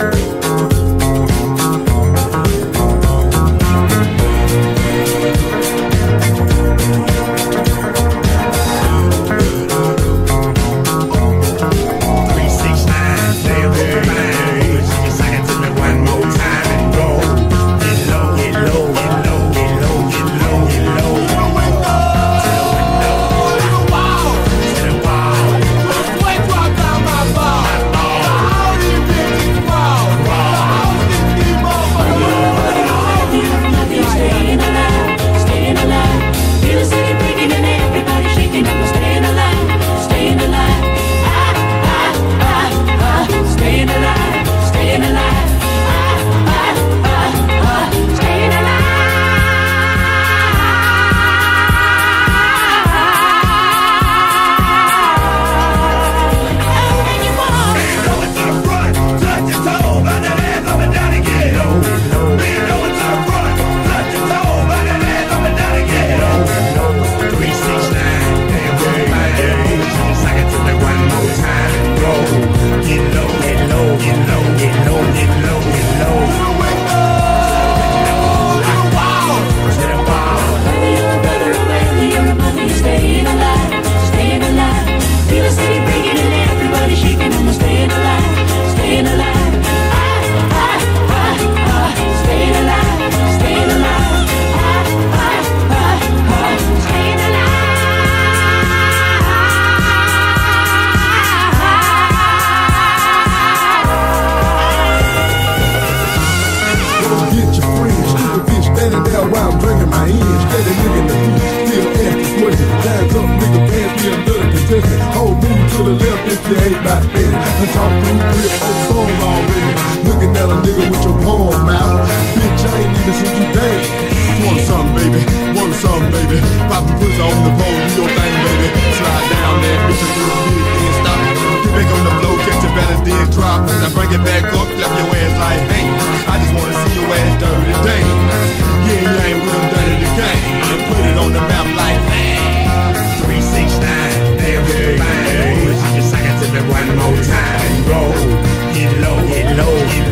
Bye. it. Hold move to the left if you ain't not in it. Let's talk through grip on song already. Looking at a nigga with your palm out. Bitch, I ain't even seen you dance. Want some, baby? Want some, baby? Poppin' pussy on the pole, do your thing, baby. Slide down that bitch and do the big and stop. Get back on the floor, catch your balance, then drop. Now bring it back up, clap your ass like, hey. I just wanna see your ass dirty, dang. Yeah, you ain't with them dirty the game. Put it on the map like. one more time. Roll, get low, get low, get low.